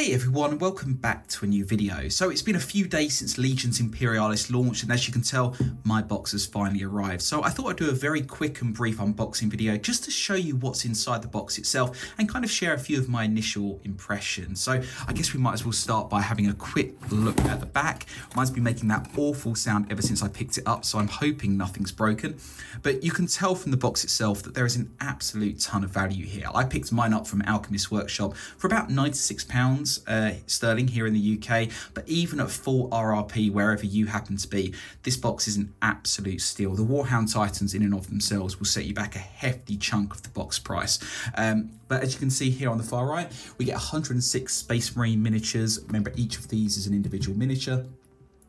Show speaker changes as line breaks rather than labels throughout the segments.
Hey everyone, welcome back to a new video. So it's been a few days since Legions Imperialis launched and as you can tell, my box has finally arrived. So I thought I'd do a very quick and brief unboxing video just to show you what's inside the box itself and kind of share a few of my initial impressions. So I guess we might as well start by having a quick look at the back. Mine's been making that awful sound ever since I picked it up, so I'm hoping nothing's broken. But you can tell from the box itself that there is an absolute ton of value here. I picked mine up from Alchemist Workshop for about £96 pounds uh, sterling here in the UK. But even at full RRP, wherever you happen to be, this box is an absolute steal. The Warhound Titans, in and of themselves, will set you back a hefty chunk of the box price. Um, but as you can see here on the far right, we get 106 Space Marine miniatures. Remember, each of these is an individual miniature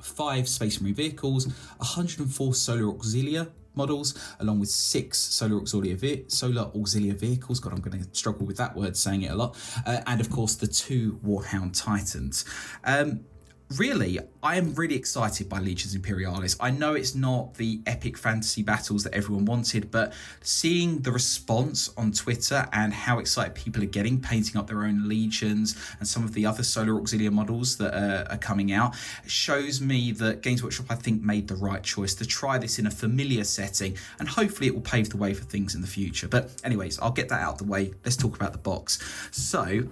five Space Marine vehicles, 104 Solar Auxilia models, along with six Solar Auxilia, Solar Auxilia vehicles. God, I'm going to struggle with that word, saying it a lot. Uh, and of course, the two Warhound Titans. Um, really, I am really excited by Legions Imperialis. I know it's not the epic fantasy battles that everyone wanted, but seeing the response on Twitter and how excited people are getting, painting up their own legions and some of the other Solar Auxilia models that are, are coming out, shows me that Games Workshop, I think, made the right choice to try this in a familiar setting, and hopefully it will pave the way for things in the future. But anyways, I'll get that out of the way. Let's talk about the box. So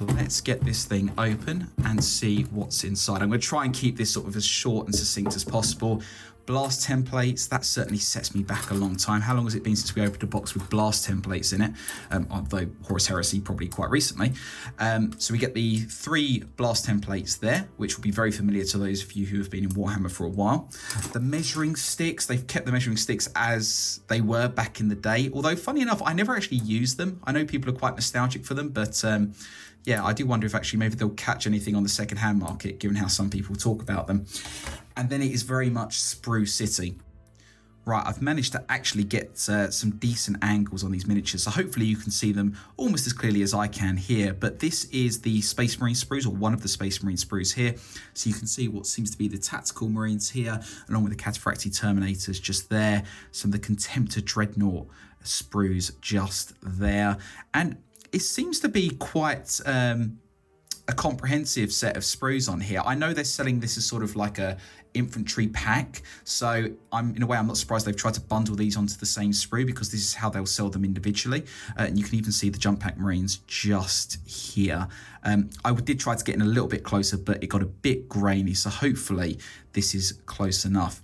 let's get this thing open and see what's inside. I'm going to try and keep this sort of as short and succinct as possible. Blast templates, that certainly sets me back a long time. How long has it been since we opened a box with blast templates in it? Um, although Horus Heresy probably quite recently. Um, so we get the three blast templates there, which will be very familiar to those of you who have been in Warhammer for a while. The measuring sticks, they've kept the measuring sticks as they were back in the day. Although, funny enough, I never actually used them. I know people are quite nostalgic for them, but um, yeah, I do wonder if actually maybe they'll catch anything on the second-hand market, given how some people talk about them. And then it is very much Sprue City. Right, I've managed to actually get uh, some decent angles on these miniatures, so hopefully you can see them almost as clearly as I can here. But this is the Space Marine sprues, or one of the Space Marine sprues here. So you can see what seems to be the Tactical Marines here, along with the Cataphractii Terminators just there, some of the Contemptor Dreadnought sprues just there. And it seems to be quite um, a comprehensive set of sprues on here. I know they're selling this as sort of like a infantry pack, so I'm in a way I'm not surprised they've tried to bundle these onto the same sprue because this is how they'll sell them individually. Uh, and you can even see the jump pack marines just here. Um, I did try to get in a little bit closer, but it got a bit grainy, so hopefully this is close enough.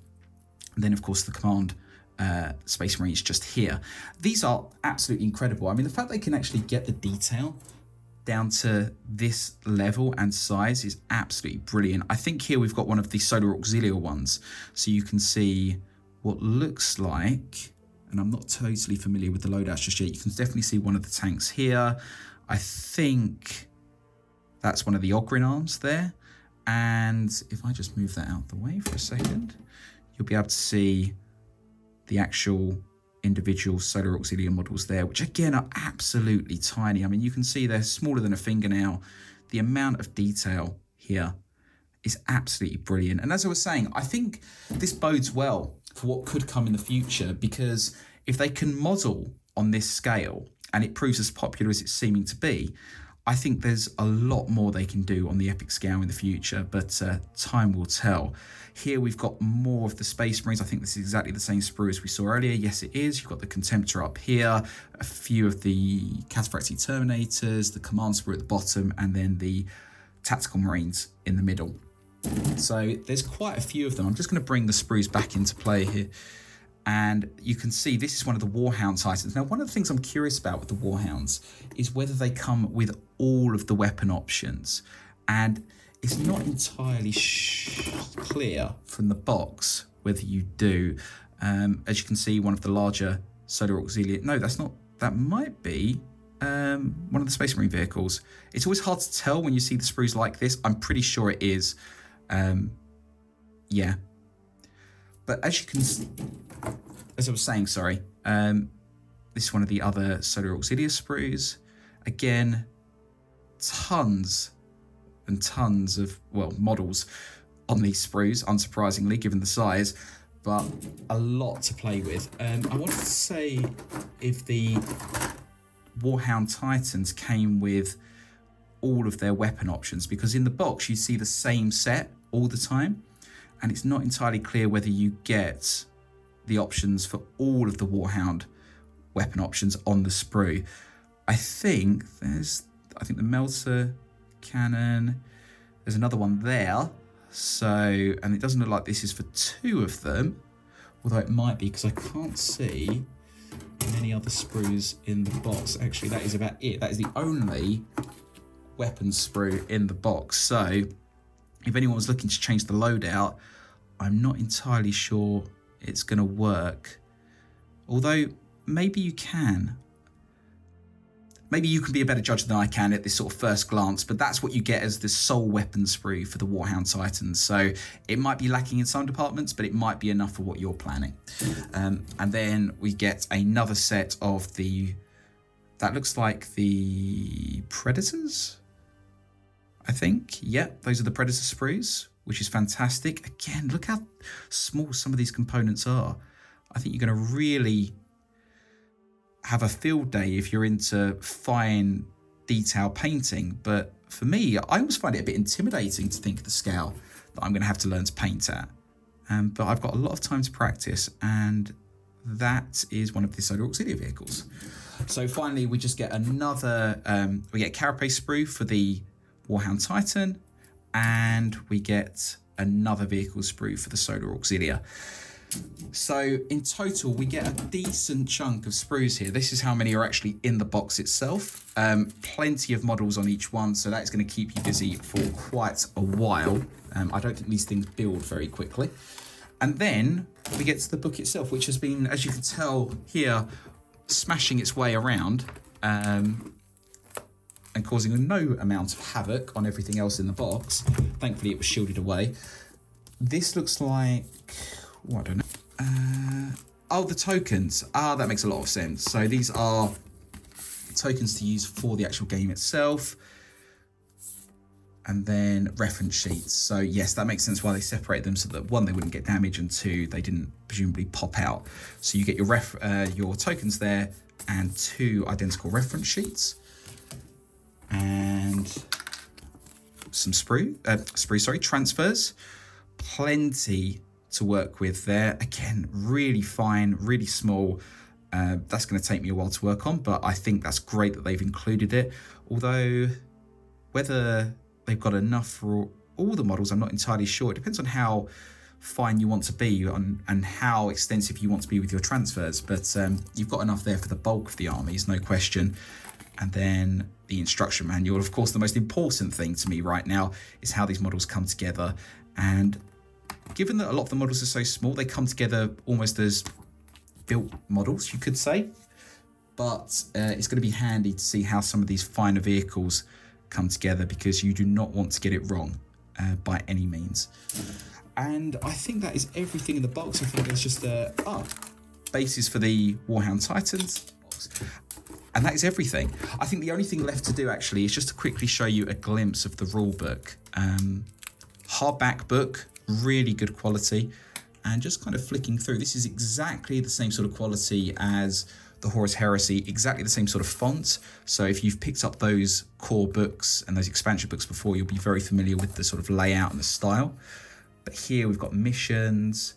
And then of course the command uh, Space Marines just here. These are absolutely incredible. I mean, the fact they can actually get the detail down to this level and size is absolutely brilliant. I think here we've got one of the Solar Auxilia ones, so you can see what looks like, and I'm not totally familiar with the loadouts just yet. You can definitely see one of the tanks here. I think that's one of the Ogryn arms there. And if I just move that out the way for a second, you'll be able to see the actual individual solar auxilia models there, which again are absolutely tiny. I mean, you can see they're smaller than a fingernail. The amount of detail here is absolutely brilliant. And as I was saying, I think this bodes well for what could come in the future because if they can model on this scale and it proves as popular as it's seeming to be, I think there's a lot more they can do on the epic scale in the future, but uh, time will tell. Here we've got more of the Space Marines. I think this is exactly the same sprue as we saw earlier. Yes, it is. You've got the Contemptor up here, a few of the Cataphractii Terminators, the Command Sprue at the bottom, and then the Tactical Marines in the middle. So there's quite a few of them. I'm just going to bring the sprues back into play here and you can see this is one of the Warhound Titans. Now, one of the things I'm curious about with the Warhounds is whether they come with all of the weapon options. And it's not entirely clear from the box whether you do. Um, as you can see, one of the larger Solar Auxilia. No, that's not. That might be um, one of the Space Marine vehicles. It's always hard to tell when you see the sprues like this. I'm pretty sure it is. Um, yeah. But as you can as I was saying, sorry, um, this is one of the other Solar Auxilia sprues. Again, tons and tons of, well, models on these sprues, unsurprisingly, given the size, but a lot to play with. Um, I wanted to say if the Warhound Titans came with all of their weapon options because in the box you see the same set all the time and it's not entirely clear whether you get the options for all of the Warhound weapon options on the sprue. I think there's, I think the melter cannon, there's another one there. So, and it doesn't look like this is for two of them, although it might be because I can't see any other sprues in the box. Actually, that is about it. That is the only weapon sprue in the box. So, if anyone was looking to change the loadout, I'm not entirely sure it's going to work. Although maybe you can. Maybe you can be a better judge than I can at this sort of first glance, but that's what you get as the sole weapon sprue for the Warhound Titans. So it might be lacking in some departments, but it might be enough for what you're planning. Um, and then we get another set of the. That looks like the Predators, I think. Yep, those are the Predator sprues which is fantastic. Again, look how small some of these components are. I think you're going to really have a field day if you're into fine detail painting. But for me, I always find it a bit intimidating to think of the scale that I'm going to have to learn to paint at. Um, but I've got a lot of time to practice, and that is one of the Solar Auxilia vehicles. So finally, we just get another, um, we get Carapace Sprue for the Warhound Titan, and we get another vehicle sprue for the Solar Auxilia. So in total, we get a decent chunk of sprues here. This is how many are actually in the box itself. Um, plenty of models on each one, so that's going to keep you busy for quite a while. Um, I don't think these things build very quickly. And then we get to the book itself, which has been, as you can tell here, smashing its way around. Um, and causing no amount of havoc on everything else in the box. Thankfully, it was shielded away. This looks like... Oh, I don't know. Uh, oh, the tokens. Ah, that makes a lot of sense. So these are tokens to use for the actual game itself. And then reference sheets. So yes, that makes sense why they separate them so that one, they wouldn't get damaged and two, they didn't presumably pop out. So you get your ref uh, your tokens there and two identical reference sheets and some sprue, uh, sprue, sorry, transfers. Plenty to work with there. Again, really fine, really small. Uh, that's going to take me a while to work on, but I think that's great that they've included it. Although, whether they've got enough for all the models, I'm not entirely sure. It depends on how fine you want to be and, and how extensive you want to be with your transfers. But um, you've got enough there for the bulk of the armies, no question. And then the instruction manual. Of course, the most important thing to me right now is how these models come together. And given that a lot of the models are so small, they come together almost as built models, you could say. But uh, it's going to be handy to see how some of these finer vehicles come together because you do not want to get it wrong uh, by any means. And I think that is everything in the box. I think there's just a oh, bases for the Warhound Titans. And that is everything. I think the only thing left to do actually is just to quickly show you a glimpse of the rule book. Um, hardback book, really good quality. And just kind of flicking through, this is exactly the same sort of quality as the Horus Heresy, exactly the same sort of font. So if you've picked up those core books and those expansion books before, you'll be very familiar with the sort of layout and the style. But here we've got missions,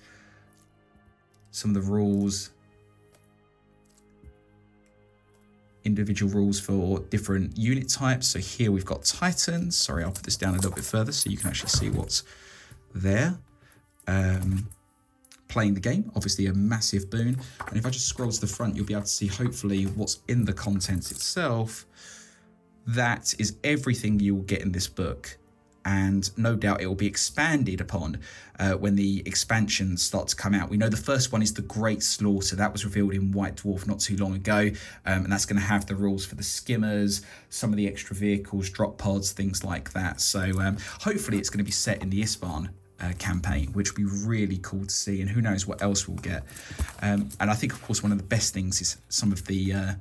some of the rules, individual rules for different unit types. So here we've got Titans. Sorry, I'll put this down a little bit further so you can actually see what's there. Um, playing the game, obviously a massive boon. And if I just scroll to the front, you'll be able to see hopefully what's in the content itself. That is everything you will get in this book and no doubt it will be expanded upon uh, when the expansions start to come out. We know the first one is the Great Slaughter that was revealed in White Dwarf not too long ago, um, and that's going to have the rules for the skimmers, some of the extra vehicles, drop pods, things like that. So um, hopefully it's going to be set in the Isstvan uh, campaign, which would be really cool to see, and who knows what else we'll get. Um, and I think, of course, one of the best things is some of the uh,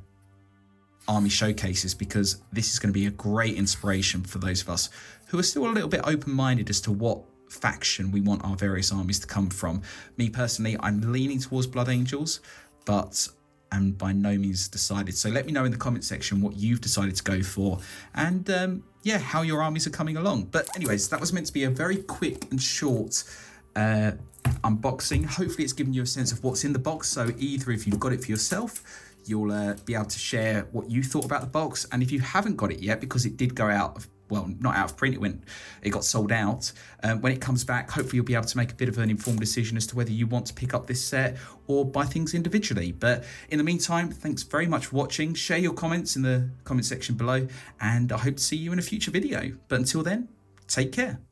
army showcases because this is going to be a great inspiration for those of us who are still a little bit open minded as to what faction we want our various armies to come from. Me personally, I'm leaning towards Blood Angels, but am by no means decided. So let me know in the comment section what you've decided to go for. And um, yeah, how your armies are coming along. But anyways, that was meant to be a very quick and short uh, unboxing. Hopefully it's given you a sense of what's in the box. So either if you've got it for yourself, you'll uh, be able to share what you thought about the box. And if you haven't got it yet, because it did go out of well, not out of print, it went, it got sold out. Um, when it comes back, hopefully you'll be able to make a bit of an informed decision as to whether you want to pick up this set or buy things individually. But in the meantime, thanks very much for watching. Share your comments in the comment section below, and I hope to see you in a future video. But until then, take care.